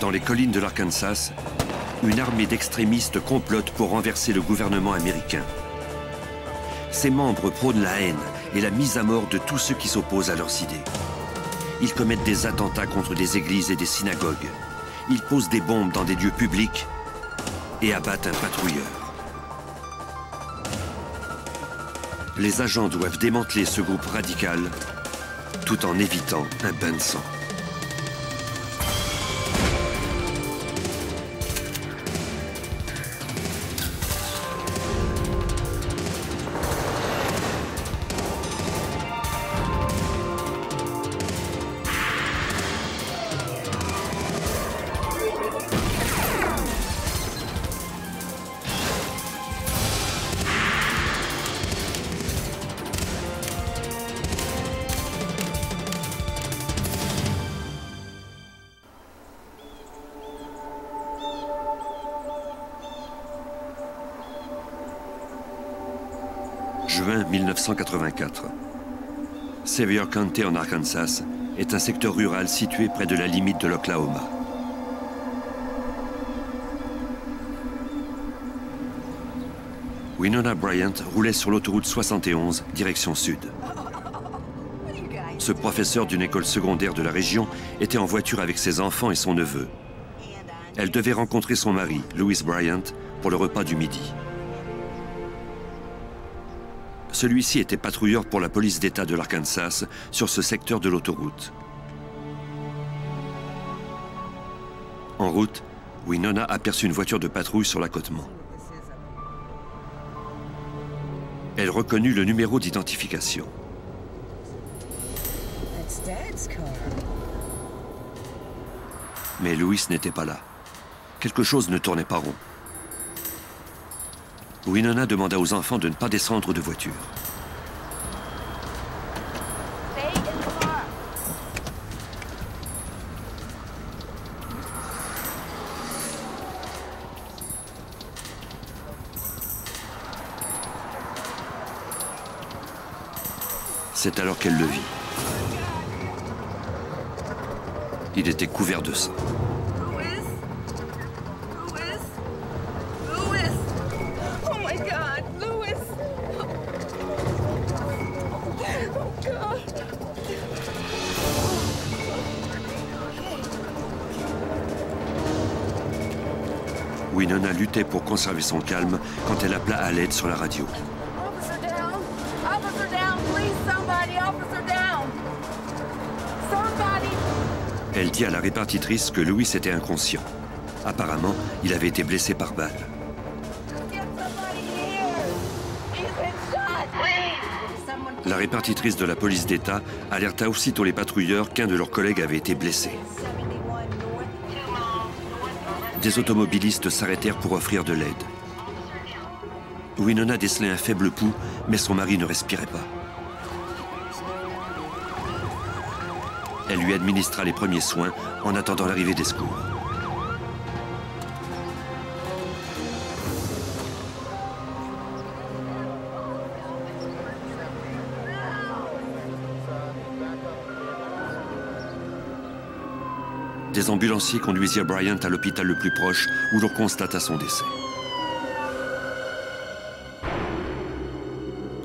Dans les collines de l'Arkansas, une armée d'extrémistes complote pour renverser le gouvernement américain. Ses membres prônent la haine et la mise à mort de tous ceux qui s'opposent à leurs idées. Ils commettent des attentats contre des églises et des synagogues. Ils posent des bombes dans des lieux publics et abattent un patrouilleur. Les agents doivent démanteler ce groupe radical tout en évitant un bain de sang. Sevier County en Arkansas est un secteur rural situé près de la limite de l'Oklahoma. Winona Bryant roulait sur l'autoroute 71, direction sud. Ce professeur d'une école secondaire de la région était en voiture avec ses enfants et son neveu. Elle devait rencontrer son mari, Louis Bryant, pour le repas du midi. Celui-ci était patrouilleur pour la police d'État de l'Arkansas sur ce secteur de l'autoroute. En route, Winona aperçut une voiture de patrouille sur l'accotement. Elle reconnut le numéro d'identification. Mais Louis n'était pas là. Quelque chose ne tournait pas rond. Winona demanda aux enfants de ne pas descendre de voiture. C'est alors qu'elle le vit. Il était couvert de sang. Winona luttait pour conserver son calme quand elle appela à l'aide sur la radio. Elle dit à la répartitrice que Louis était inconscient. Apparemment, il avait été blessé par balle. La répartitrice de la police d'État alerta aussitôt les patrouilleurs qu'un de leurs collègues avait été blessé. Des automobilistes s'arrêtèrent pour offrir de l'aide. Winona décelait un faible pouls, mais son mari ne respirait pas. Elle lui administra les premiers soins en attendant l'arrivée des secours. Des ambulanciers conduisirent Bryant à l'hôpital le plus proche où l'on constata son décès.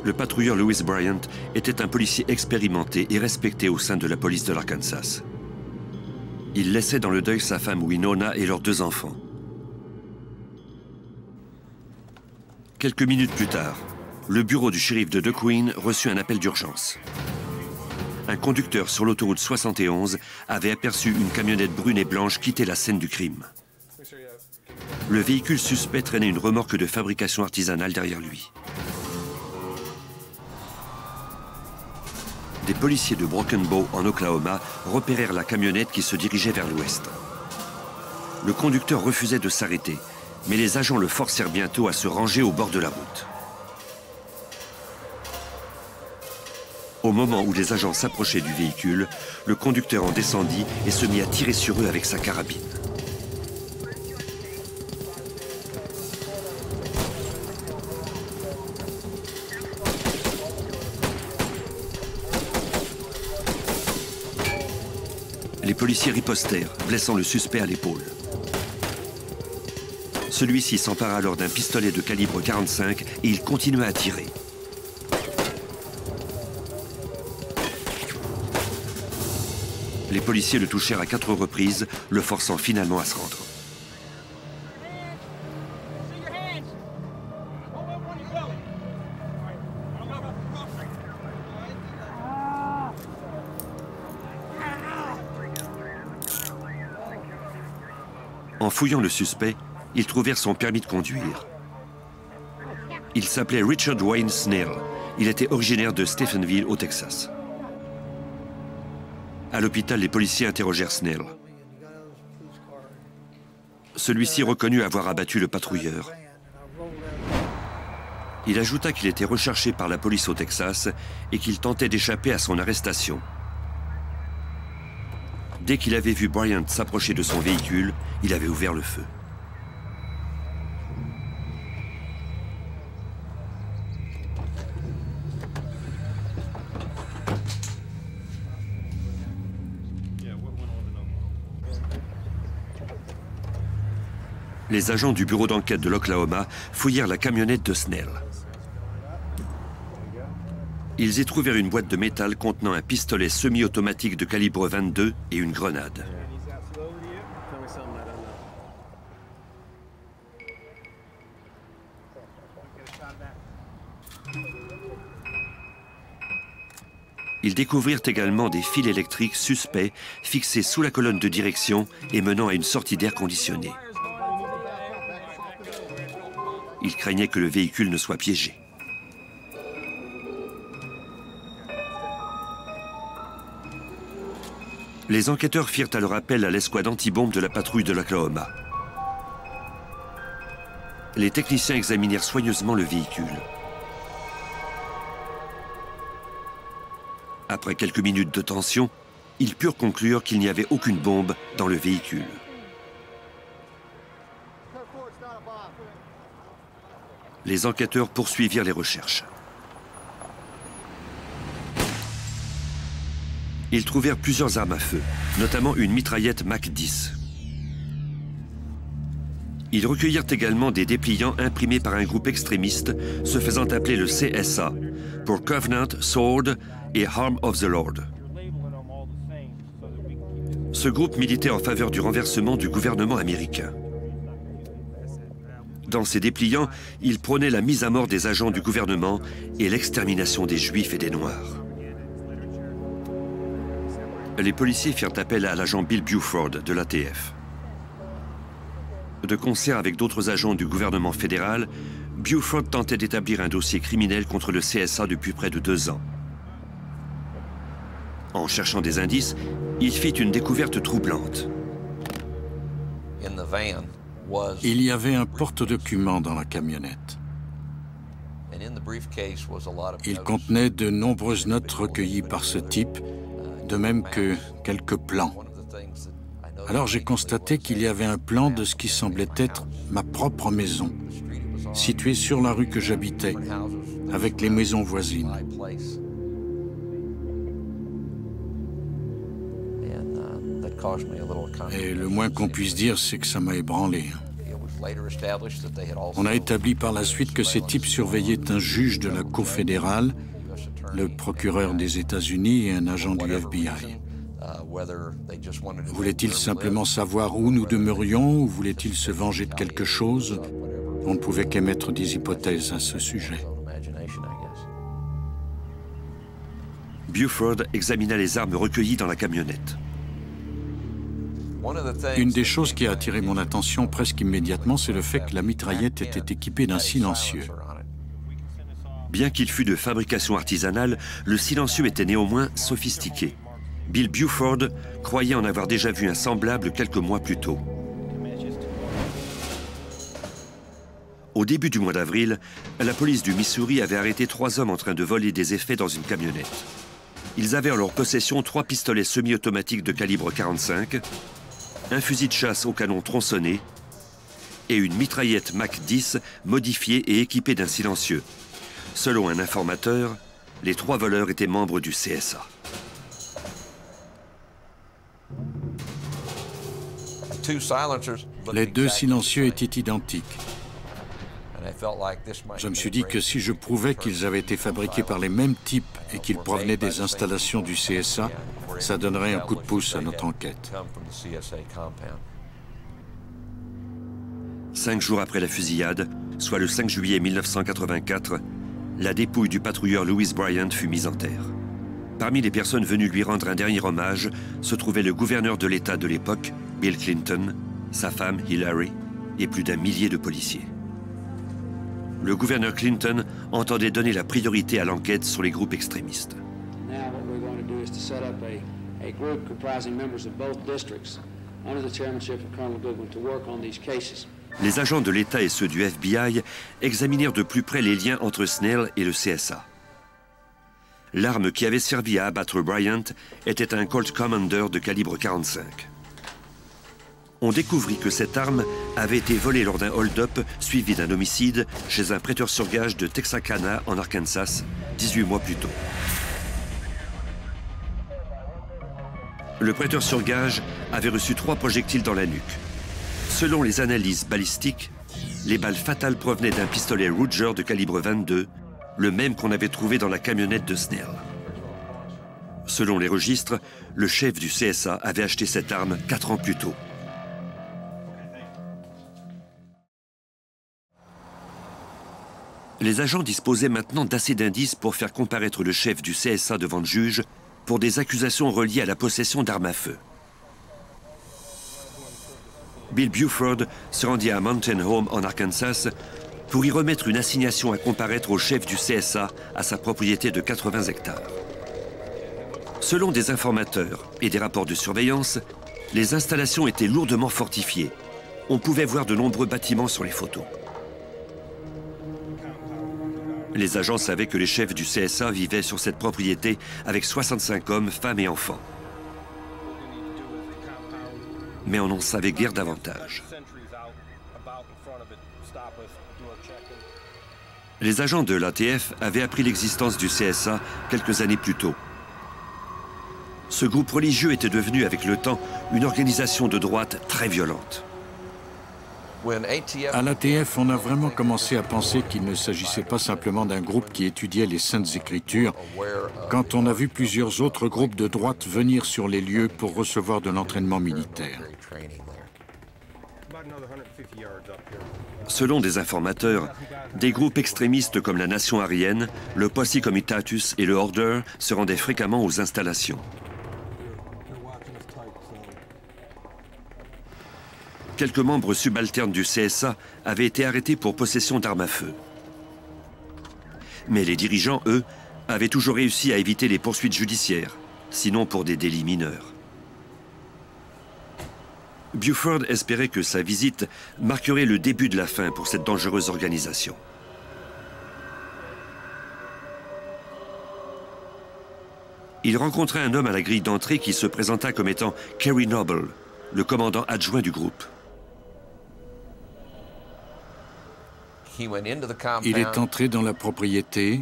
Le patrouilleur Louis Bryant était un policier expérimenté et respecté au sein de la police de l'Arkansas. Il laissait dans le deuil sa femme Winona et leurs deux enfants. Quelques minutes plus tard, le bureau du shérif de De Queen reçut un appel d'urgence. Un conducteur sur l'autoroute 71 avait aperçu une camionnette brune et blanche quitter la scène du crime. Le véhicule suspect traînait une remorque de fabrication artisanale derrière lui. Des policiers de Broken Bow en Oklahoma repérèrent la camionnette qui se dirigeait vers l'ouest. Le conducteur refusait de s'arrêter, mais les agents le forcèrent bientôt à se ranger au bord de la route. Au moment où les agents s'approchaient du véhicule, le conducteur en descendit et se mit à tirer sur eux avec sa carabine. Les policiers ripostèrent, blessant le suspect à l'épaule. Celui-ci s'empara alors d'un pistolet de calibre 45 et il continua à tirer. Les policiers le touchèrent à quatre reprises, le forçant finalement à se rendre. En fouillant le suspect, ils trouvèrent son permis de conduire. Il s'appelait Richard Wayne Snell. Il était originaire de Stephenville, au Texas. À l'hôpital, les policiers interrogèrent Snell. Celui-ci reconnut avoir abattu le patrouilleur. Il ajouta qu'il était recherché par la police au Texas et qu'il tentait d'échapper à son arrestation. Dès qu'il avait vu Bryant s'approcher de son véhicule, il avait ouvert le feu. Les agents du bureau d'enquête de l'Oklahoma fouillèrent la camionnette de Snell. Ils y trouvèrent une boîte de métal contenant un pistolet semi-automatique de calibre 22 et une grenade. Ils découvrirent également des fils électriques suspects fixés sous la colonne de direction et menant à une sortie d'air conditionné. Ils craignaient que le véhicule ne soit piégé. Les enquêteurs firent alors appel à l'escouade antibombe de la patrouille de l'Oklahoma. Les techniciens examinèrent soigneusement le véhicule. Après quelques minutes de tension, ils purent conclure qu'il n'y avait aucune bombe dans le véhicule. Les enquêteurs poursuivirent les recherches. Ils trouvèrent plusieurs armes à feu, notamment une mitraillette Mac 10. Ils recueillirent également des dépliants imprimés par un groupe extrémiste se faisant appeler le CSA, pour Covenant, Sword et Harm of the Lord. Ce groupe militait en faveur du renversement du gouvernement américain. Dans ses dépliants, il prônait la mise à mort des agents du gouvernement et l'extermination des Juifs et des Noirs. Les policiers firent appel à l'agent Bill Buford de l'ATF. De concert avec d'autres agents du gouvernement fédéral, Buford tentait d'établir un dossier criminel contre le CSA depuis près de deux ans. En cherchant des indices, il fit une découverte troublante. Il y avait un porte-document dans la camionnette. Il contenait de nombreuses notes recueillies par ce type, de même que quelques plans. Alors j'ai constaté qu'il y avait un plan de ce qui semblait être ma propre maison, située sur la rue que j'habitais, avec les maisons voisines. Et le moins qu'on puisse dire, c'est que ça m'a ébranlé. On a établi par la suite que ces types surveillaient un juge de la Cour fédérale, le procureur des États-Unis et un agent du FBI. Voulait-il simplement savoir où nous demeurions ou voulait-il se venger de quelque chose? On ne pouvait qu'émettre des hypothèses à ce sujet. Buford examina les armes recueillies dans la camionnette. Une des choses qui a attiré mon attention presque immédiatement, c'est le fait que la mitraillette était équipée d'un silencieux. Bien qu'il fût de fabrication artisanale, le silencieux était néanmoins sophistiqué. Bill Buford croyait en avoir déjà vu un semblable quelques mois plus tôt. Au début du mois d'avril, la police du Missouri avait arrêté trois hommes en train de voler des effets dans une camionnette. Ils avaient en leur possession trois pistolets semi-automatiques de calibre 45, un fusil de chasse au canon tronçonné et une mitraillette Mac 10 modifiée et équipée d'un silencieux. Selon un informateur, les trois voleurs étaient membres du CSA. Les deux silencieux étaient identiques. Je me suis dit que si je prouvais qu'ils avaient été fabriqués par les mêmes types et qu'ils provenaient des installations du CSA, ça donnerait un coup de pouce à notre enquête. Cinq jours après la fusillade, soit le 5 juillet 1984, la dépouille du patrouilleur Louis Bryant fut mise en terre. Parmi les personnes venues lui rendre un dernier hommage se trouvait le gouverneur de l'État de l'époque, Bill Clinton, sa femme Hillary et plus d'un millier de policiers. Le gouverneur Clinton entendait donner la priorité à l'enquête sur les groupes extrémistes. Les agents de l'État et ceux du FBI examinèrent de plus près les liens entre Snell et le CSA. L'arme qui avait servi à abattre Bryant était un Colt Commander de calibre 45. On découvrit que cette arme avait été volée lors d'un hold-up suivi d'un homicide chez un prêteur sur gage de Texarkana en Arkansas 18 mois plus tôt. Le prêteur sur gage avait reçu trois projectiles dans la nuque. Selon les analyses balistiques, les balles fatales provenaient d'un pistolet Ruger de calibre 22 le même qu'on avait trouvé dans la camionnette de Snell. Selon les registres, le chef du CSA avait acheté cette arme quatre ans plus tôt. Les agents disposaient maintenant d'assez d'indices pour faire comparaître le chef du CSA devant le juge pour des accusations reliées à la possession d'armes à feu. Bill Buford se rendit à Mountain Home en Arkansas pour y remettre une assignation à comparaître au chef du CSA à sa propriété de 80 hectares. Selon des informateurs et des rapports de surveillance, les installations étaient lourdement fortifiées. On pouvait voir de nombreux bâtiments sur les photos. Les agents savaient que les chefs du CSA vivaient sur cette propriété avec 65 hommes, femmes et enfants. Mais on n'en savait guère davantage. Les agents de l'ATF avaient appris l'existence du CSA quelques années plus tôt. Ce groupe religieux était devenu avec le temps une organisation de droite très violente. À l'ATF, on a vraiment commencé à penser qu'il ne s'agissait pas simplement d'un groupe qui étudiait les Saintes Écritures, quand on a vu plusieurs autres groupes de droite venir sur les lieux pour recevoir de l'entraînement militaire. Selon des informateurs, des groupes extrémistes comme la Nation Arienne, le Posse Comitatus et le Order se rendaient fréquemment aux installations. Quelques membres subalternes du CSA avaient été arrêtés pour possession d'armes à feu. Mais les dirigeants, eux, avaient toujours réussi à éviter les poursuites judiciaires, sinon pour des délits mineurs. Buford espérait que sa visite marquerait le début de la fin pour cette dangereuse organisation. Il rencontra un homme à la grille d'entrée qui se présenta comme étant Kerry Noble, le commandant adjoint du groupe. Il est entré dans la propriété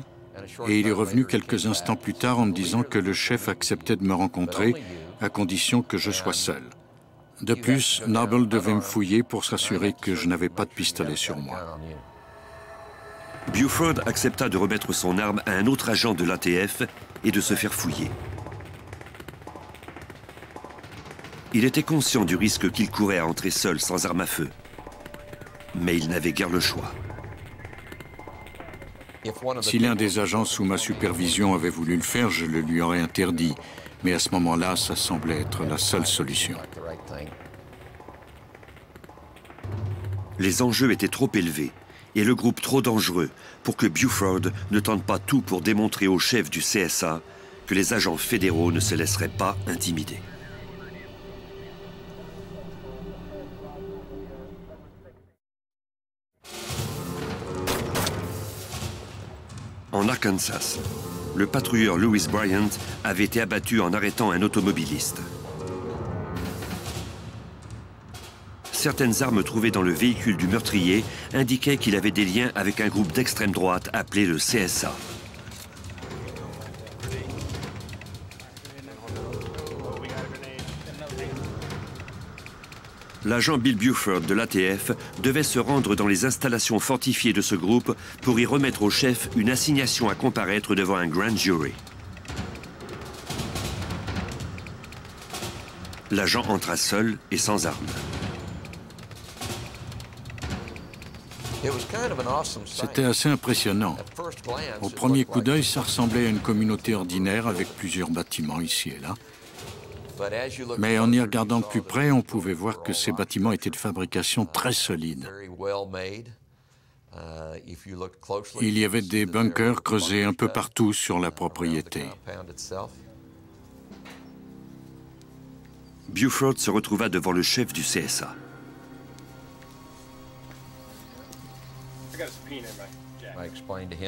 et il est revenu quelques instants plus tard en me disant que le chef acceptait de me rencontrer à condition que je sois seul. De plus, Noble devait me fouiller pour s'assurer que je n'avais pas de pistolet sur moi. Buford accepta de remettre son arme à un autre agent de l'ATF et de se faire fouiller. Il était conscient du risque qu'il courait à entrer seul sans arme à feu. Mais il n'avait guère le choix. Si l'un des agents sous ma supervision avait voulu le faire, je le lui aurais interdit. Mais à ce moment-là, ça semblait être la seule solution. Les enjeux étaient trop élevés et le groupe trop dangereux pour que Buford ne tente pas tout pour démontrer au chef du CSA que les agents fédéraux ne se laisseraient pas intimider. En Arkansas, le patrouilleur Louis Bryant avait été abattu en arrêtant un automobiliste. certaines armes trouvées dans le véhicule du meurtrier indiquaient qu'il avait des liens avec un groupe d'extrême droite appelé le CSA. L'agent Bill Buford de l'ATF devait se rendre dans les installations fortifiées de ce groupe pour y remettre au chef une assignation à comparaître devant un grand jury. L'agent entra seul et sans armes. C'était assez impressionnant. Au premier coup d'œil, ça ressemblait à une communauté ordinaire avec plusieurs bâtiments ici et là. Mais en y regardant de plus près, on pouvait voir que ces bâtiments étaient de fabrication très solide. Il y avait des bunkers creusés un peu partout sur la propriété. Buford se retrouva devant le chef du CSA.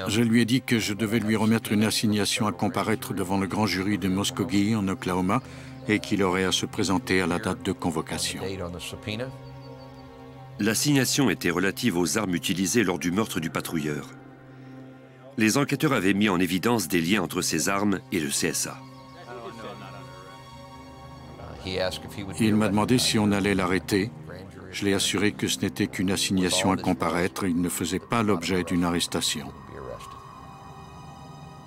Je lui ai dit que je devais lui remettre une assignation à comparaître devant le grand jury de Muskogee, en Oklahoma, et qu'il aurait à se présenter à la date de convocation. L'assignation était relative aux armes utilisées lors du meurtre du patrouilleur. Les enquêteurs avaient mis en évidence des liens entre ces armes et le CSA. Il m'a demandé si on allait l'arrêter je l'ai assuré que ce n'était qu'une assignation à comparaître. Il ne faisait pas l'objet d'une arrestation.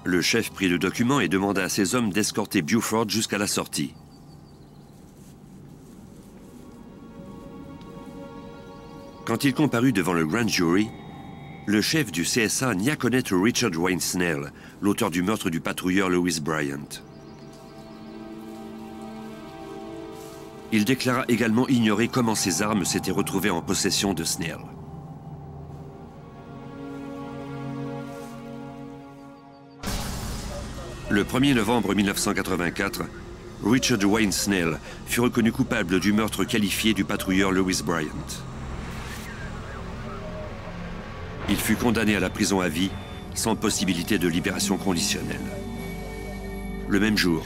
Le chef prit le document et demanda à ses hommes d'escorter Buford jusqu'à la sortie. Quand il comparut devant le grand jury, le chef du CSA nia connaître Richard Wayne Snell, l'auteur du meurtre du patrouilleur Lewis Bryant. Il déclara également ignorer comment ces armes s'étaient retrouvées en possession de Snell. Le 1er novembre 1984, Richard Wayne Snell fut reconnu coupable du meurtre qualifié du patrouilleur Lewis Bryant. Il fut condamné à la prison à vie, sans possibilité de libération conditionnelle. Le même jour,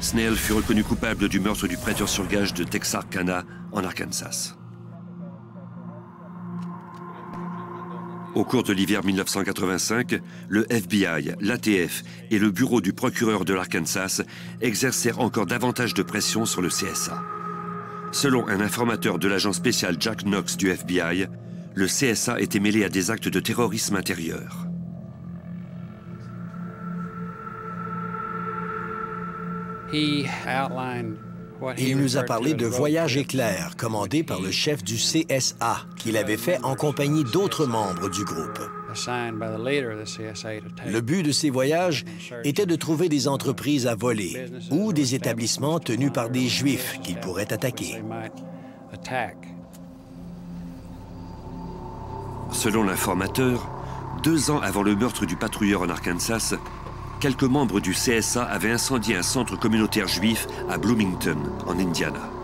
Snell fut reconnu coupable du meurtre du prêteur sur gage de Texarkana, en Arkansas. Au cours de l'hiver 1985, le FBI, l'ATF et le bureau du procureur de l'Arkansas exercèrent encore davantage de pression sur le CSA. Selon un informateur de l'agent spécial Jack Knox du FBI, le CSA était mêlé à des actes de terrorisme intérieur. Il nous a parlé de voyage éclair commandé par le chef du CSA qu'il avait fait en compagnie d'autres membres du groupe. Le but de ces voyages était de trouver des entreprises à voler ou des établissements tenus par des Juifs qu'il pourrait attaquer. Selon l'informateur, deux ans avant le meurtre du patrouilleur en Arkansas, quelques membres du CSA avaient incendié un centre communautaire juif à Bloomington, en Indiana.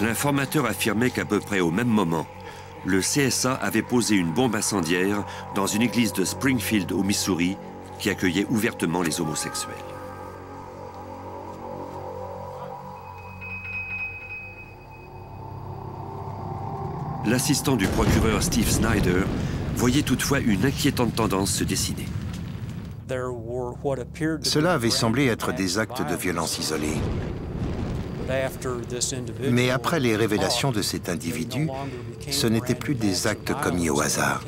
L'informateur affirmait qu'à peu près au même moment, le CSA avait posé une bombe incendiaire dans une église de Springfield au Missouri qui accueillait ouvertement les homosexuels. L'assistant du procureur Steve Snyder voyait toutefois une inquiétante tendance se dessiner. Cela avait semblé être des actes de violence isolés. Mais après les révélations de cet individu, ce n'étaient plus des actes commis au hasard.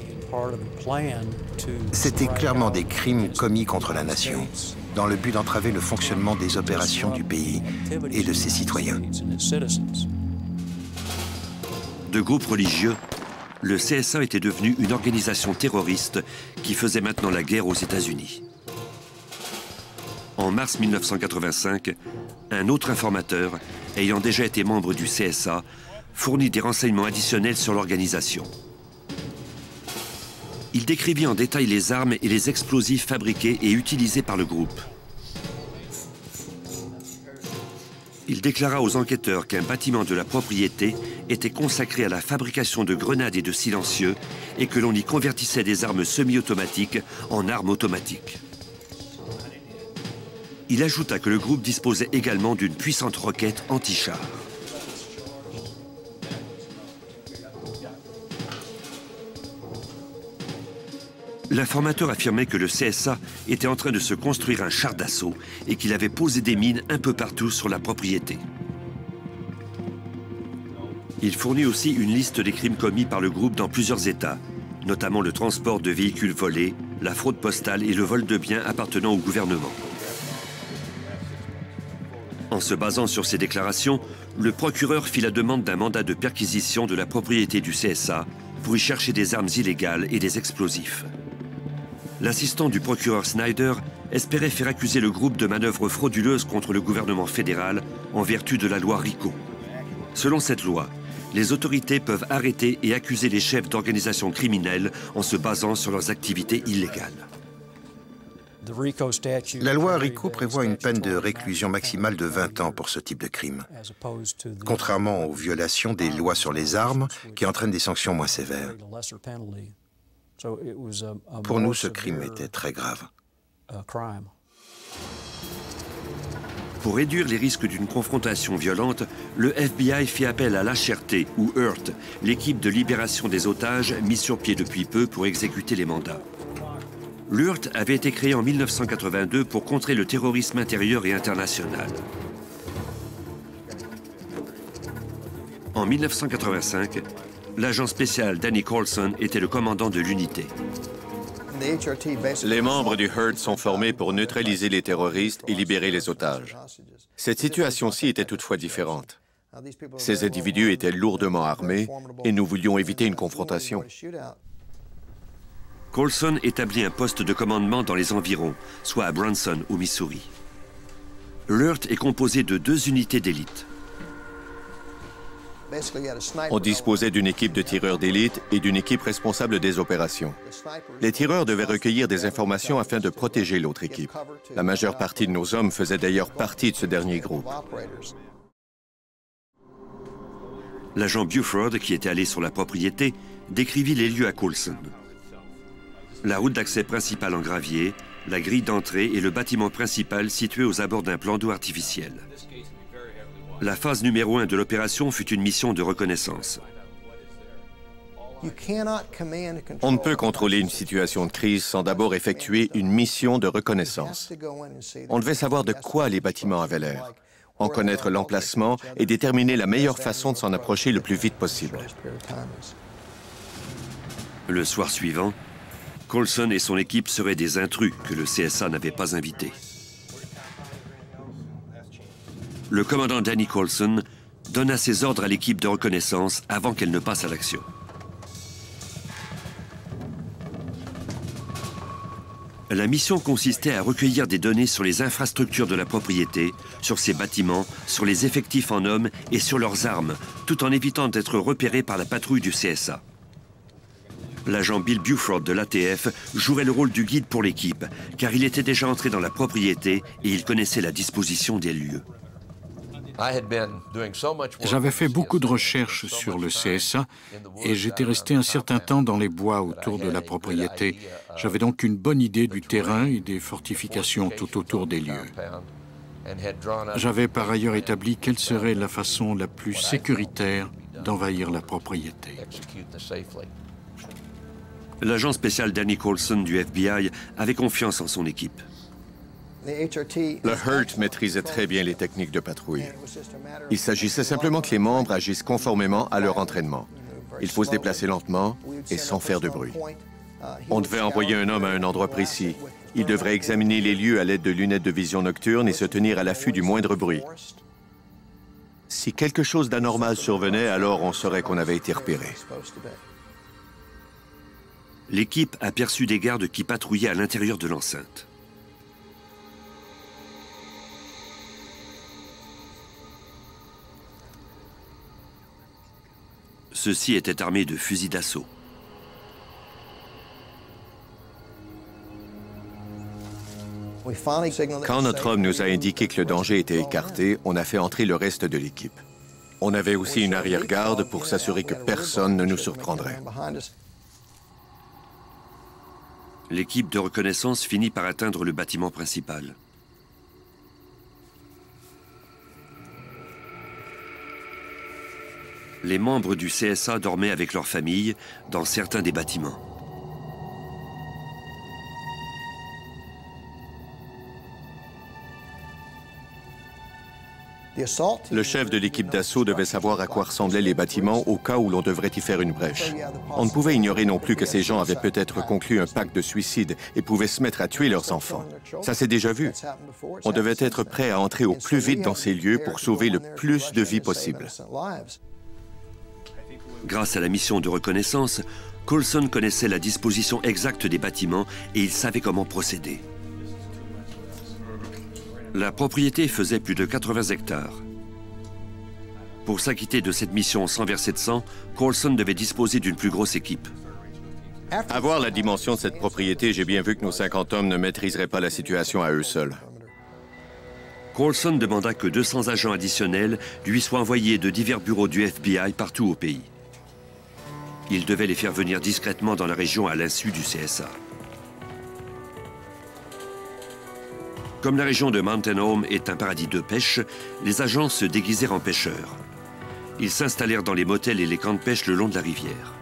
C'était clairement des crimes commis contre la nation, dans le but d'entraver le fonctionnement des opérations du pays et de ses citoyens. De groupe religieux, le CSA était devenu une organisation terroriste qui faisait maintenant la guerre aux États-Unis. En mars 1985, un autre informateur, ayant déjà été membre du CSA, fournit des renseignements additionnels sur l'organisation. Il décrivit en détail les armes et les explosifs fabriqués et utilisés par le groupe. Il déclara aux enquêteurs qu'un bâtiment de la propriété était consacré à la fabrication de grenades et de silencieux et que l'on y convertissait des armes semi-automatiques en armes automatiques. Il ajouta que le groupe disposait également d'une puissante roquette anti-char. L'informateur affirmait que le CSA était en train de se construire un char d'assaut et qu'il avait posé des mines un peu partout sur la propriété. Il fournit aussi une liste des crimes commis par le groupe dans plusieurs États, notamment le transport de véhicules volés, la fraude postale et le vol de biens appartenant au gouvernement. Se basant sur ces déclarations, le procureur fit la demande d'un mandat de perquisition de la propriété du CSA pour y chercher des armes illégales et des explosifs l'assistant du procureur Snyder espérait faire accuser le groupe de manœuvres frauduleuses contre le gouvernement fédéral en vertu de la loi RICO. Selon cette loi, les autorités peuvent arrêter et accuser les chefs d'organisations criminelles en se basant sur leurs activités illégales. La loi RICO prévoit une peine de réclusion maximale de 20 ans pour ce type de crime, contrairement aux violations des lois sur les armes qui entraînent des sanctions moins sévères. Pour nous, ce crime était très grave. Uh, Pour réduire les risques d'une confrontation violente, le FBI fit appel à l'HRT, ou HURT, l'équipe de libération des otages mise sur pied depuis peu pour exécuter les mandats. L'URT avait été créé en 1982 pour contrer le terrorisme intérieur et international. En 1985, l'agent spécial Danny Colson était le commandant de l'unité. Les membres du HURT sont formés pour neutraliser les terroristes et libérer les otages. Cette situation-ci était toutefois différente. Ces individus étaient lourdement armés et nous voulions éviter une confrontation. Colson établit un poste de commandement dans les environs, soit à Branson, au Missouri. L'URT est composé de deux unités d'élite. On disposait d'une équipe de tireurs d'élite et d'une équipe responsable des opérations. Les tireurs devaient recueillir des informations afin de protéger l'autre équipe. La majeure partie de nos hommes faisait d'ailleurs partie de ce dernier groupe. L'agent Buford, qui était allé sur la propriété, décrivit les lieux à Coulson. La route d'accès principale en gravier, la grille d'entrée et le bâtiment principal situé aux abords d'un plan d'eau artificiel. La phase numéro 1 de l'opération fut une mission de reconnaissance. On ne peut contrôler une situation de crise sans d'abord effectuer une mission de reconnaissance. On devait savoir de quoi les bâtiments avaient l'air, en connaître l'emplacement et déterminer la meilleure façon de s'en approcher le plus vite possible. Le soir suivant, Colson et son équipe seraient des intrus que le CSA n'avait pas invités le commandant Danny Colson donna ses ordres à l'équipe de reconnaissance avant qu'elle ne passe à l'action. La mission consistait à recueillir des données sur les infrastructures de la propriété, sur ses bâtiments, sur les effectifs en hommes et sur leurs armes, tout en évitant d'être repéré par la patrouille du CSA. L'agent Bill Buford de l'ATF jouerait le rôle du guide pour l'équipe, car il était déjà entré dans la propriété et il connaissait la disposition des lieux. J'avais fait beaucoup de recherches sur le CSA et j'étais resté un certain temps dans les bois autour de la propriété. J'avais donc une bonne idée du terrain et des fortifications tout autour des lieux. J'avais par ailleurs établi quelle serait la façon la plus sécuritaire d'envahir la propriété. L'agent spécial Danny Colson du FBI avait confiance en son équipe. Le HURT maîtrisait très bien les techniques de patrouille. Il s'agissait simplement que les membres agissent conformément à leur entraînement. Il faut se déplacer lentement et sans faire de bruit. On devait envoyer un homme à un endroit précis. Il devrait examiner les lieux à l'aide de lunettes de vision nocturne et se tenir à l'affût du moindre bruit. Si quelque chose d'anormal survenait, alors on saurait qu'on avait été repéré. L'équipe aperçut des gardes qui patrouillaient à l'intérieur de l'enceinte. Ceux-ci étaient armés de fusils d'assaut. Quand notre homme nous a indiqué que le danger était écarté, on a fait entrer le reste de l'équipe. On avait aussi une arrière-garde pour s'assurer que personne ne nous surprendrait. L'équipe de reconnaissance finit par atteindre le bâtiment principal. Les membres du CSA dormaient avec leurs familles dans certains des bâtiments. Le chef de l'équipe d'assaut devait savoir à quoi ressemblaient les bâtiments au cas où l'on devrait y faire une brèche. On ne pouvait ignorer non plus que ces gens avaient peut-être conclu un pacte de suicide et pouvaient se mettre à tuer leurs enfants. Ça s'est déjà vu. On devait être prêt à entrer au plus vite dans ces lieux pour sauver le plus de vies possible. Grâce à la mission de reconnaissance, Coulson connaissait la disposition exacte des bâtiments et il savait comment procéder. La propriété faisait plus de 80 hectares. Pour s'acquitter de cette mission sans verser de sang, Coulson devait disposer d'une plus grosse équipe. À voir la dimension de cette propriété, j'ai bien vu que nos 50 hommes ne maîtriseraient pas la situation à eux seuls. Coulson demanda que 200 agents additionnels lui soient envoyés de divers bureaux du FBI partout au pays. Il devait les faire venir discrètement dans la région à l'insu du CSA. Comme la région de Mountain Home est un paradis de pêche, les agents se déguisèrent en pêcheurs. Ils s'installèrent dans les motels et les camps de pêche le long de la rivière.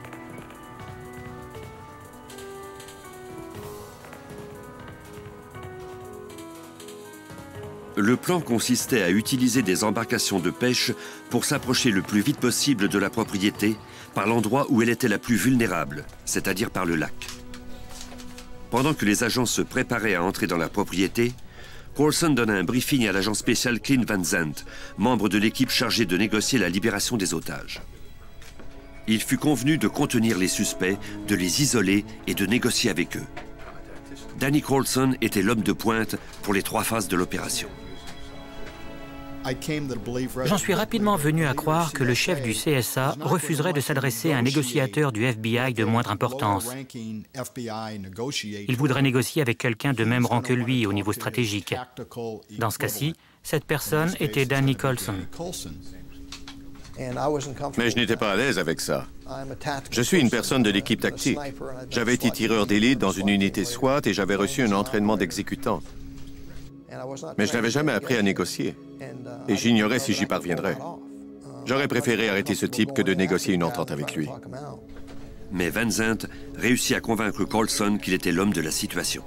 Le plan consistait à utiliser des embarcations de pêche pour s'approcher le plus vite possible de la propriété par l'endroit où elle était la plus vulnérable, c'est-à-dire par le lac. Pendant que les agents se préparaient à entrer dans la propriété, Coulson donna un briefing à l'agent spécial Clint Van Zandt, membre de l'équipe chargée de négocier la libération des otages. Il fut convenu de contenir les suspects, de les isoler et de négocier avec eux. Danny Coulson était l'homme de pointe pour les trois phases de l'opération. J'en suis rapidement venu à croire que le chef du CSA refuserait de s'adresser à un négociateur du FBI de moindre importance. Il voudrait négocier avec quelqu'un de même rang que lui au niveau stratégique. Dans ce cas-ci, cette personne était Danny Colson. Mais je n'étais pas à l'aise avec ça. Je suis une personne de l'équipe tactique. J'avais été tireur d'élite dans une unité SWAT et j'avais reçu un entraînement d'exécutant. Mais je n'avais jamais appris à négocier. Et j'ignorais si j'y parviendrais. J'aurais préféré arrêter ce type que de négocier une entente avec lui. Mais Van Zandt réussit à convaincre Colson qu'il était l'homme de la situation.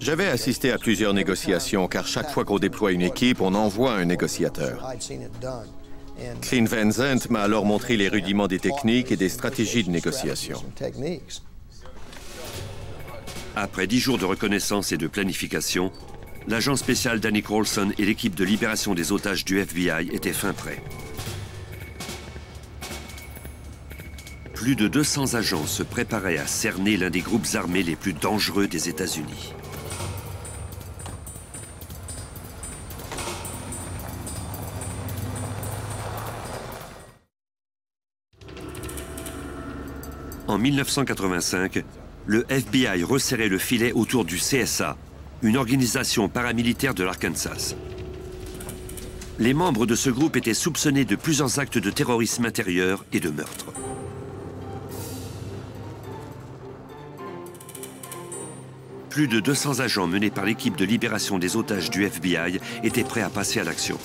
J'avais assisté à plusieurs négociations, car chaque fois qu'on déploie une équipe, on envoie un négociateur. Clint Van Zandt m'a alors montré les rudiments des techniques et des stratégies de négociation. Après dix jours de reconnaissance et de planification, l'agent spécial Danny Colson et l'équipe de libération des otages du FBI étaient fin prêts. Plus de 200 agents se préparaient à cerner l'un des groupes armés les plus dangereux des États-Unis. En 1985, le FBI resserrait le filet autour du CSA, une organisation paramilitaire de l'Arkansas. Les membres de ce groupe étaient soupçonnés de plusieurs actes de terrorisme intérieur et de meurtre. Plus de 200 agents menés par l'équipe de libération des otages du FBI étaient prêts à passer à l'action.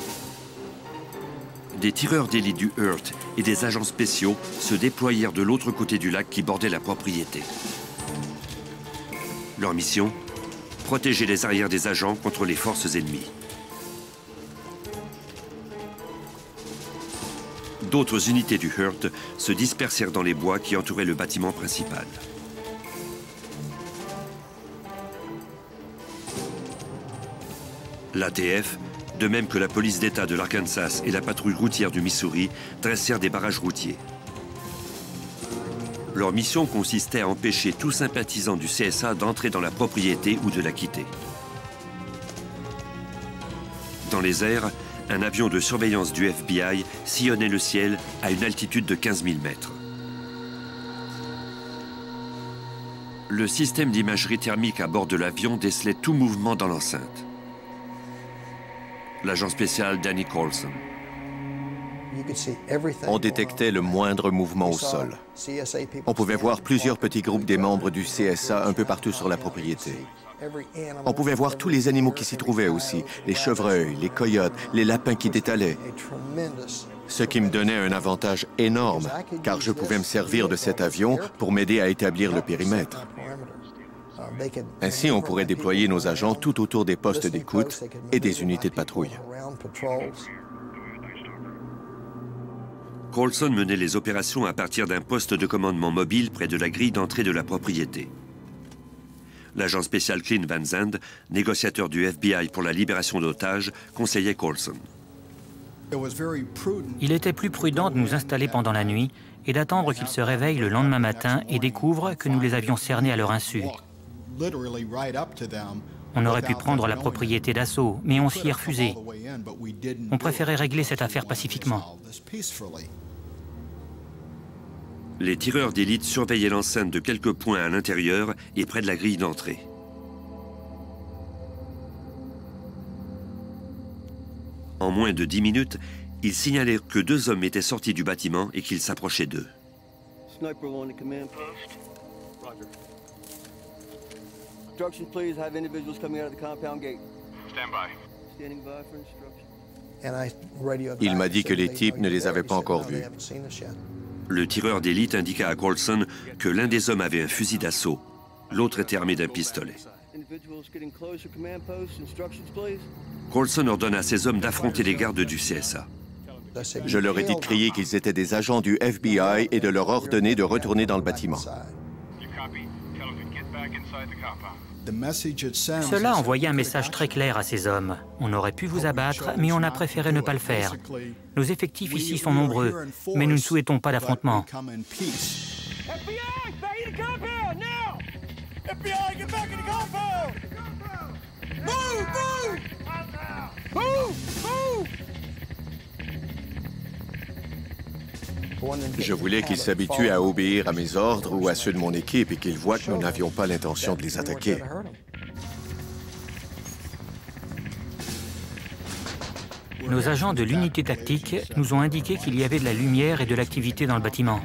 Des tireurs d'élite du Hurt et des agents spéciaux se déployèrent de l'autre côté du lac qui bordait la propriété. Leur mission Protéger les arrières des agents contre les forces ennemies. D'autres unités du Hurt se dispersèrent dans les bois qui entouraient le bâtiment principal. L'ATF, de même que la police d'État de l'Arkansas et la patrouille routière du Missouri, dressèrent des barrages routiers. Leur mission consistait à empêcher tout sympathisant du CSA d'entrer dans la propriété ou de la quitter. Dans les airs, un avion de surveillance du FBI sillonnait le ciel à une altitude de 15 000 mètres. Le système d'imagerie thermique à bord de l'avion décelait tout mouvement dans l'enceinte. L'agent spécial Danny Colson. On détectait le moindre mouvement au sol. On pouvait voir plusieurs petits groupes des membres du CSA un peu partout sur la propriété. On pouvait voir tous les animaux qui s'y trouvaient aussi, les chevreuils, les coyotes, les lapins qui détalaient. Ce qui me donnait un avantage énorme, car je pouvais me servir de cet avion pour m'aider à établir le périmètre. Ainsi, on pourrait déployer nos agents tout autour des postes d'écoute et des unités de patrouille. Colson menait les opérations à partir d'un poste de commandement mobile près de la grille d'entrée de la propriété. L'agent spécial Clint Van Zandt, négociateur du FBI pour la libération d'otages, conseillait Colson. Il était plus prudent de nous installer pendant la nuit et d'attendre qu'ils se réveillent le lendemain matin et découvrent que nous les avions cernés à leur insu. On aurait pu prendre la propriété d'assaut, mais on s'y est refusé. On préférait régler cette affaire pacifiquement. Les tireurs d'élite surveillaient l'enceinte de quelques points à l'intérieur et près de la grille d'entrée. En moins de dix minutes, ils signalèrent que deux hommes étaient sortis du bâtiment et qu'ils s'approchaient d'eux. Il m'a dit que les types ne les avaient pas encore vus. Le tireur d'élite indiqua à Colson que l'un des hommes avait un fusil d'assaut, l'autre était armé d'un pistolet. Colson ordonna à ses hommes d'affronter les gardes du CSA. Je leur ai dit de crier qu'ils étaient des agents du FBI et de leur ordonner de retourner dans le bâtiment. Cela envoyait un message très clair à ces hommes. On aurait pu vous abattre, mais on a préféré ne pas le faire. Nos effectifs ici sont nombreux, mais nous ne souhaitons pas d'affrontement. Je voulais qu'ils s'habituent à obéir à mes ordres ou à ceux de mon équipe et qu'ils voient que nous n'avions pas l'intention de les attaquer. Nos agents de l'unité tactique nous ont indiqué qu'il y avait de la lumière et de l'activité dans le bâtiment.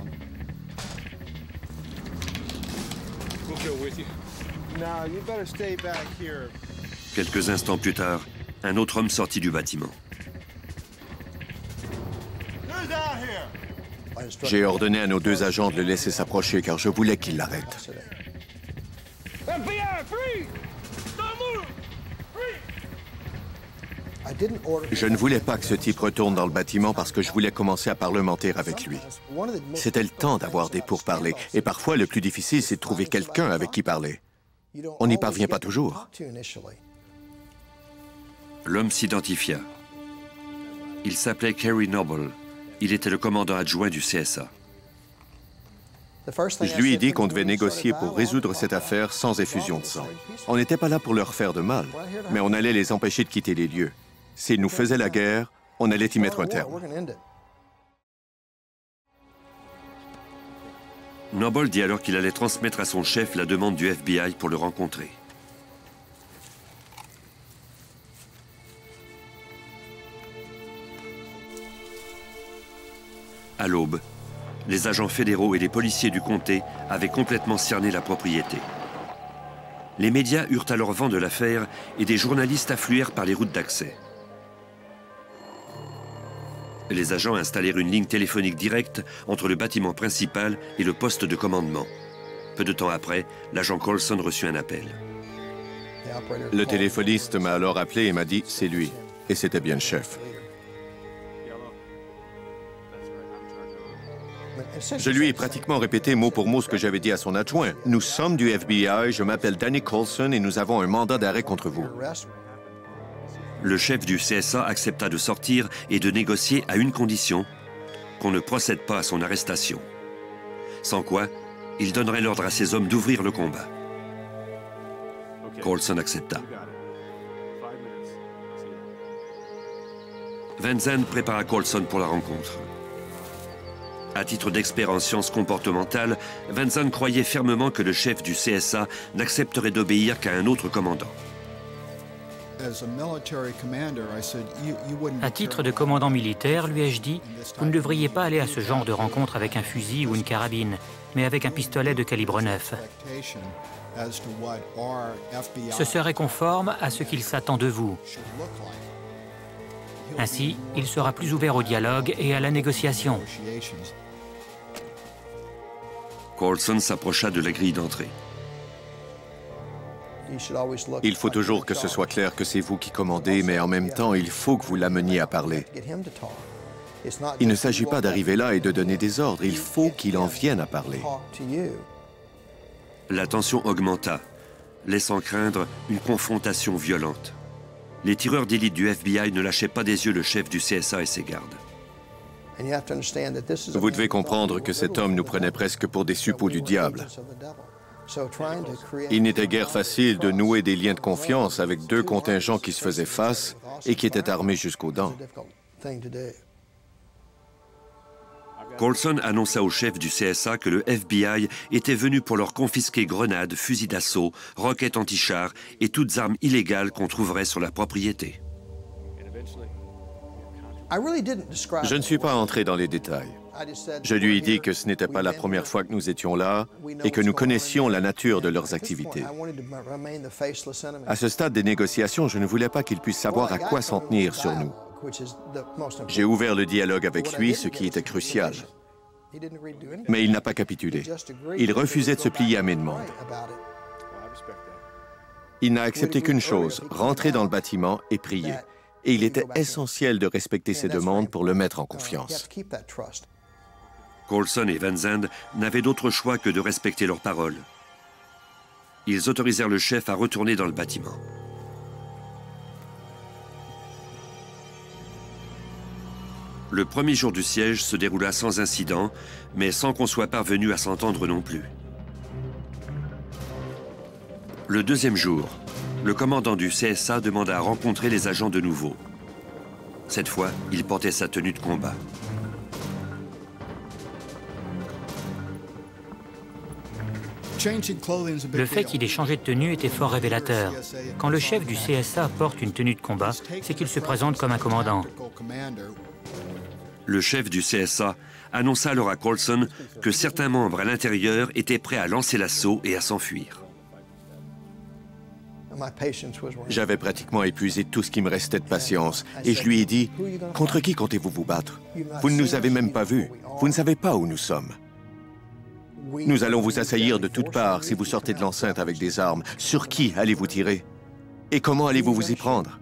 Quelques instants plus tard, un autre homme sortit du bâtiment. J'ai ordonné à nos deux agents de le laisser s'approcher car je voulais qu'ils l'arrêtent. Je ne voulais pas que ce type retourne dans le bâtiment parce que je voulais commencer à parlementer avec lui. C'était le temps d'avoir des pourparlers. Et parfois, le plus difficile, c'est de trouver quelqu'un avec qui parler. On n'y parvient pas toujours. L'homme s'identifia. Il s'appelait Kerry Noble. Il était le commandant adjoint du CSA. Je lui ai dit qu'on devait négocier pour résoudre cette affaire sans effusion de sang. On n'était pas là pour leur faire de mal, mais on allait les empêcher de quitter les lieux. S'ils nous faisaient la guerre, on allait y mettre un terme. Noble dit alors qu'il allait transmettre à son chef la demande du FBI pour le rencontrer. À l'aube, les agents fédéraux et les policiers du comté avaient complètement cerné la propriété. Les médias eurent alors vent de l'affaire et des journalistes affluèrent par les routes d'accès. Les agents installèrent une ligne téléphonique directe entre le bâtiment principal et le poste de commandement. Peu de temps après, l'agent Colson reçut un appel. Le téléphoniste m'a alors appelé et m'a dit « c'est lui ». Et c'était bien le chef. Je lui ai pratiquement répété mot pour mot ce que j'avais dit à son adjoint. Nous sommes du FBI, je m'appelle Danny Colson et nous avons un mandat d'arrêt contre vous. Le chef du CSA accepta de sortir et de négocier à une condition, qu'on ne procède pas à son arrestation. Sans quoi, il donnerait l'ordre à ses hommes d'ouvrir le combat. Colson accepta. Van Zandt prépara Colson pour la rencontre. À titre d'expert en sciences comportementales, Van Zandt croyait fermement que le chef du CSA n'accepterait d'obéir qu'à un autre commandant. À titre de commandant militaire, lui ai-je dit, vous ne devriez pas aller à ce genre de rencontre avec un fusil ou une carabine, mais avec un pistolet de calibre 9. Ce serait conforme à ce qu'il s'attend de vous. Ainsi, il sera plus ouvert au dialogue et à la négociation. Colson s'approcha de la grille d'entrée. Il faut toujours que ce soit clair que c'est vous qui commandez, mais en même temps, il faut que vous l'ameniez à parler. Il ne s'agit pas d'arriver là et de donner des ordres, il faut qu'il en vienne à parler. La tension augmenta, laissant craindre une confrontation violente. Les tireurs d'élite du FBI ne lâchaient pas des yeux le chef du CSA et ses gardes. Vous devez comprendre que cet homme nous prenait presque pour des suppôts du diable. Il n'était guère facile de nouer des liens de confiance avec deux contingents qui se faisaient face et qui étaient armés jusqu'aux dents. Colson annonça au chef du CSA que le FBI était venu pour leur confisquer grenades, fusils d'assaut, roquettes anti-chars et toutes armes illégales qu'on trouverait sur la propriété. Je ne suis pas entré dans les détails. Je lui ai dit que ce n'était pas la première fois que nous étions là et que nous connaissions la nature de leurs activités. À ce stade des négociations, je ne voulais pas qu'il puisse savoir à quoi s'en tenir sur nous. J'ai ouvert le dialogue avec lui, ce qui était crucial. Mais il n'a pas capitulé. Il refusait de se plier à mes demandes. Il n'a accepté qu'une chose, rentrer dans le bâtiment et prier. Et il était essentiel de respecter ses demandes pour le mettre en confiance. Colson et Van Zandt n'avaient d'autre choix que de respecter leurs paroles. Ils autorisèrent le chef à retourner dans le bâtiment. Le premier jour du siège se déroula sans incident, mais sans qu'on soit parvenu à s'entendre non plus. Le deuxième jour, le commandant du CSA demanda à rencontrer les agents de nouveau. Cette fois, il portait sa tenue de combat. Le fait qu'il ait changé de tenue était fort révélateur. Quand le chef du CSA porte une tenue de combat, c'est qu'il se présente comme un commandant. Le chef du CSA annonça alors à Colson que certains membres à l'intérieur étaient prêts à lancer l'assaut et à s'enfuir. J'avais pratiquement épuisé tout ce qui me restait de patience. Et je lui ai dit, contre qui comptez-vous vous battre? Vous ne nous avez même pas vus. Vous ne savez pas où nous sommes. Nous allons vous assaillir de toutes parts si vous sortez de l'enceinte avec des armes. Sur qui allez-vous tirer? Et comment allez-vous vous y prendre?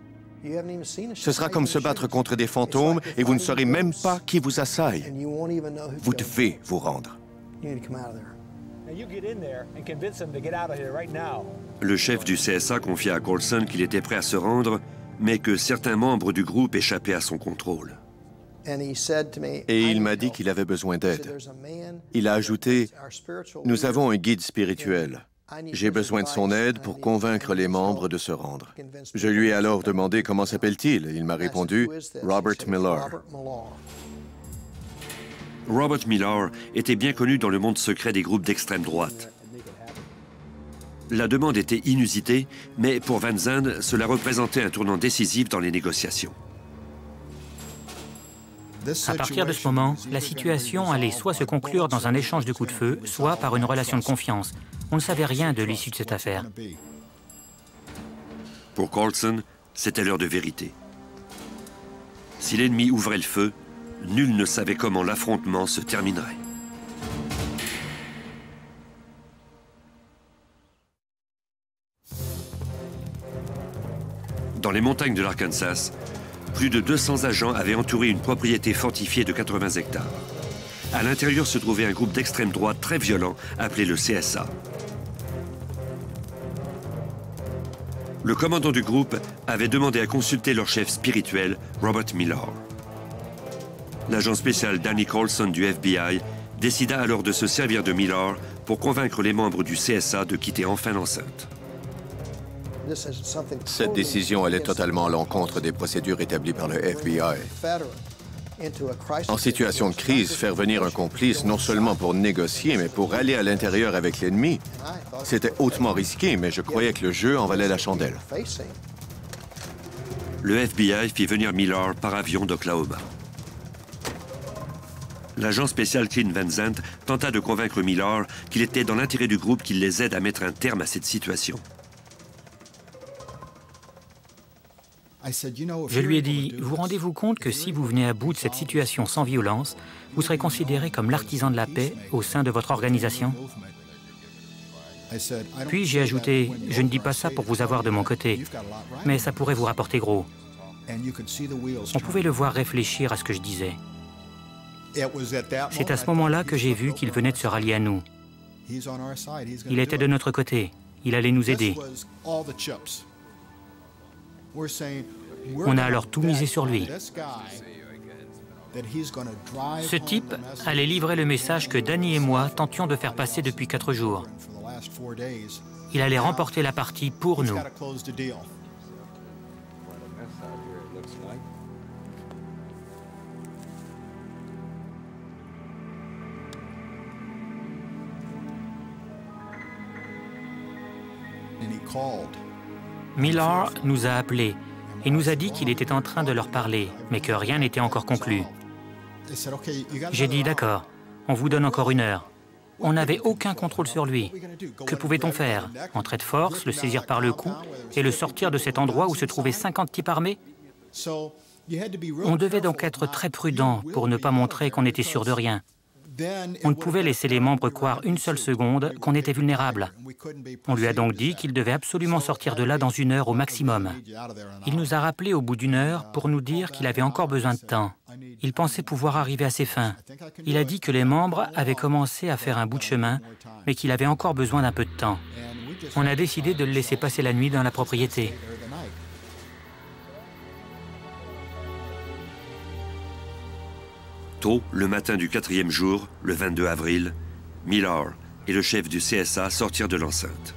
Ce sera comme se battre contre des fantômes et vous ne saurez même pas qui vous assaille. Vous devez vous rendre. Le chef du CSA confia à Colson qu'il était prêt à se rendre, mais que certains membres du groupe échappaient à son contrôle. Et il m'a dit qu'il avait besoin d'aide. Il a ajouté, Nous avons un guide spirituel. J'ai besoin de son aide pour convaincre les membres de se rendre. Je lui ai alors demandé comment s'appelle-t-il. Il m'a répondu, Robert Miller. Robert Miller était bien connu dans le monde secret des groupes d'extrême droite. La demande était inusitée, mais pour Van Zandt, cela représentait un tournant décisif dans les négociations. À partir de ce moment, la situation allait soit se conclure dans un échange de coups de feu, soit par une relation de confiance. On ne savait rien de l'issue de cette affaire. Pour Colson, c'était l'heure de vérité. Si l'ennemi ouvrait le feu, nul ne savait comment l'affrontement se terminerait. Dans les montagnes de l'Arkansas, plus de 200 agents avaient entouré une propriété fortifiée de 80 hectares. À l'intérieur se trouvait un groupe d'extrême droite très violent appelé le CSA. Le commandant du groupe avait demandé à consulter leur chef spirituel, Robert Miller. L'agent spécial Danny Colson du FBI décida alors de se servir de Miller pour convaincre les membres du CSA de quitter enfin l'enceinte. Cette décision allait totalement à l'encontre des procédures établies par le FBI. En situation de crise, faire venir un complice non seulement pour négocier, mais pour aller à l'intérieur avec l'ennemi, c'était hautement risqué, mais je croyais que le jeu en valait la chandelle. le FBI fit venir Miller par avion d'Oklahoma. L'agent spécial Clint Van Zandt tenta de convaincre Miller qu'il était dans l'intérêt du groupe qu'il les aide à mettre un terme à cette situation. Je lui ai dit, vous rendez-vous compte que si vous venez à bout de cette situation sans violence, vous serez considéré comme l'artisan de la paix au sein de votre organisation Puis j'ai ajouté, je ne dis pas ça pour vous avoir de mon côté, mais ça pourrait vous rapporter gros. On pouvait le voir réfléchir à ce que je disais. C'est à ce moment-là que j'ai vu qu'il venait de se rallier à nous. Il était de notre côté. Il allait nous aider. On a alors tout misé sur lui. Ce type allait livrer le message que Danny et moi tentions de faire passer depuis quatre jours. Il allait remporter la partie pour nous. Miller nous a appelés et nous a dit qu'il était en train de leur parler, mais que rien n'était encore conclu. J'ai dit d'accord, on vous donne encore une heure. On n'avait aucun contrôle sur lui. Que pouvait-on faire? Entrer de force, le saisir par le cou et le sortir de cet endroit où se trouvaient 50 types armés? On devait donc être très prudent pour ne pas montrer qu'on était sûr de rien. On ne pouvait laisser les membres croire une seule seconde qu'on était vulnérable. On lui a donc dit qu'il devait absolument sortir de là dans une heure au maximum. Il nous a rappelé au bout d'une heure pour nous dire qu'il avait encore besoin de temps. Il pensait pouvoir arriver à ses fins. Il a dit que les membres avaient commencé à faire un bout de chemin, mais qu'il avait encore besoin d'un peu de temps. On a décidé de le laisser passer la nuit dans la propriété. Tôt, le matin du quatrième jour, le 22 avril, Miller et le chef du CSA sortirent de l'enceinte.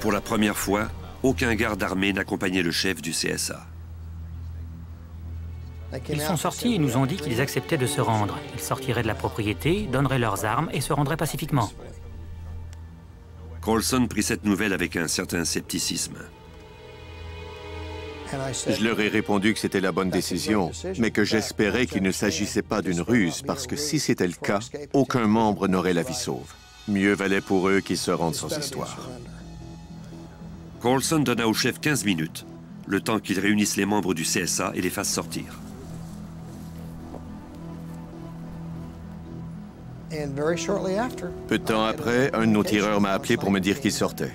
Pour la première fois, aucun garde armé n'accompagnait le chef du CSA. Ils sont sortis et nous ont dit qu'ils acceptaient de se rendre. Ils sortiraient de la propriété, donneraient leurs armes et se rendraient pacifiquement. Colson prit cette nouvelle avec un certain scepticisme. Je leur ai répondu que c'était la bonne décision, mais que j'espérais qu'il ne s'agissait pas d'une ruse, parce que si c'était le cas, aucun membre n'aurait la vie sauve. Mieux valait pour eux qu'ils se rendent sans histoire. Colson donna au chef 15 minutes, le temps qu'il réunisse les membres du CSA et les fasse sortir. Peu de temps après, un de nos tireurs m'a appelé pour me dire qu'il sortait.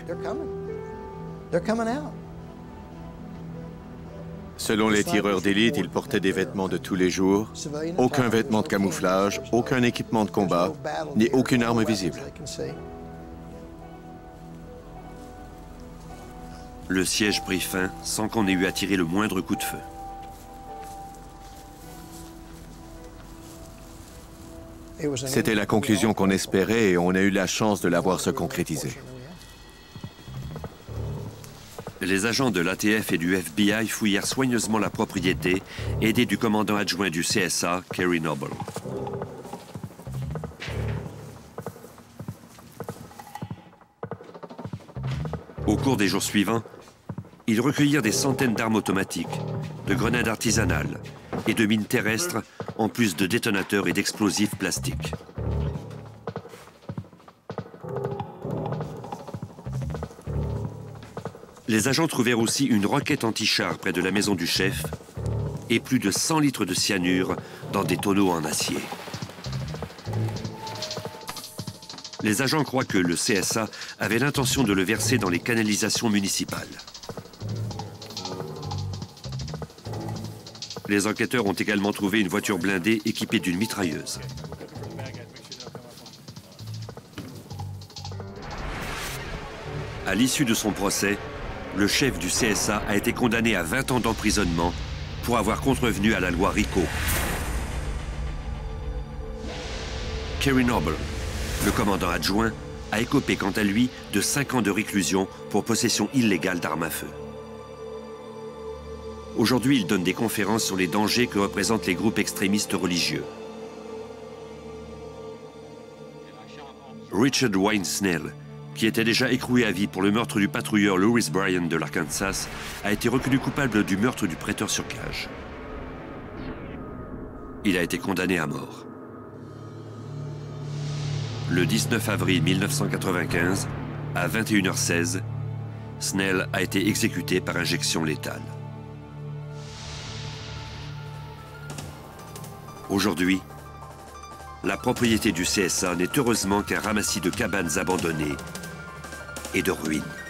Selon les tireurs d'élite, ils portaient des vêtements de tous les jours, aucun vêtement de camouflage, aucun équipement de combat, ni aucune arme visible. Le siège prit fin sans qu'on ait eu à tirer le moindre coup de feu. C'était la conclusion qu'on espérait et on a eu la chance de la voir se concrétiser. Les agents de l'ATF et du FBI fouillèrent soigneusement la propriété, aidés du commandant adjoint du CSA, Kerry Noble. Au cours des jours suivants, ils recueillirent des centaines d'armes automatiques, de grenades artisanales et de mines terrestres, en plus de détonateurs et d'explosifs plastiques. Les agents trouvèrent aussi une roquette anti-char près de la maison du chef et plus de 100 litres de cyanure dans des tonneaux en acier. Les agents croient que le CSA avait l'intention de le verser dans les canalisations municipales. Les enquêteurs ont également trouvé une voiture blindée équipée d'une mitrailleuse. À l'issue de son procès, le chef du CSA a été condamné à 20 ans d'emprisonnement pour avoir contrevenu à la loi RICO. Kerry Noble, le commandant adjoint, a écopé quant à lui de 5 ans de réclusion pour possession illégale d'armes à feu. Aujourd'hui, il donne des conférences sur les dangers que représentent les groupes extrémistes religieux. Richard Wayne Snell, qui était déjà écroué à vie pour le meurtre du patrouilleur Louis Bryan de l'Arkansas, a été reconnu coupable du meurtre du prêteur sur cage. Il a été condamné à mort. Le 19 avril 1995, à 21h16, Snell a été exécuté par injection létale. Aujourd'hui, la propriété du CSA n'est heureusement qu'un ramassis de cabanes abandonnées et de ruines.